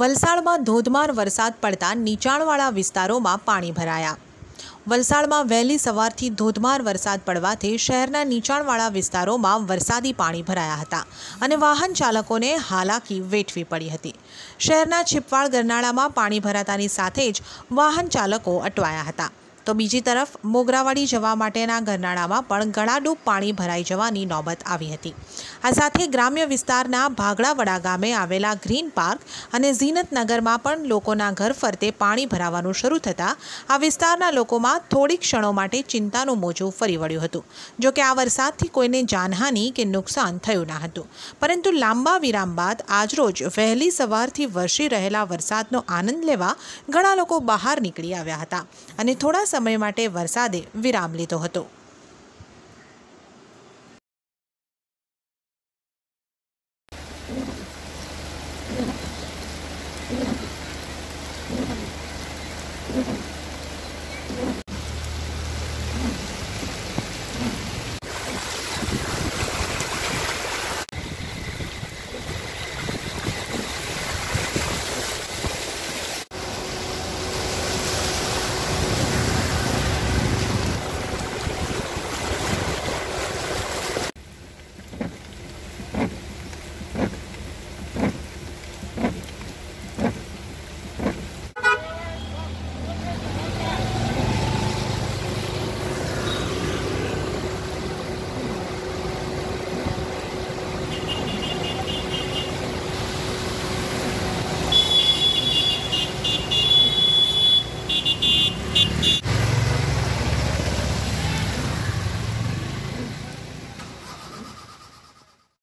વલસાડમાં ધોધમાર વરસાદ પડતા નીચાણવાળા વિસ્તારોમાં પાણી ભરાયા. વલસાડમાં વહેલી સવારથી ધોધમાર વરસાદ પડવાથી શહેરના નીચાણવાળા વિસ્તારોમાં વરસાદી પાણી ભરાયા હતા અને વાહન ચાલકોને હાલાકી વેઠવી પડી હતી. શહેરના છીપવાડ ગરનાળામાં પાણી ભરાતાની સાથે જ વાહન ચાલકો અટવાયા હતા. તો બીજી તરફ, મોગરાવાડી જવા માટેના ગરનાળામાં પણ ગળાડૂબ પાણી ભરાઈ જવાની નોબત આવી હતી. આ સાથે ગ્રામ્ય વિસ્તારના ભાગડાવડા ગામે આવેલા ગ્રીન પાર્ક અને ઝીનતનગરમાં પણ લોકોના ઘર ફરતે પાણી ભરાવાનું શરૂ થતાં, આ વિસ્તારના લોકોમાં થોડી ક્ષણો માટે ચિંતાનું મોજું ફરી વળ્યું હતું. જો કે આ વરસાદથી કોઈને જાનહાનિ કે નુકસાન થયું ન હતું. પરંતુ લાંબા વિરામ બાદ આજરોજ વહેલી સવારથી વરસી રહેલા વરસાદનો આનંદ લેવા ઘણા લોકો બહાર નીકળી આવ્યા હતા. અને થોડા સમય માટે વરસાદે વિરામ લીધો હતો.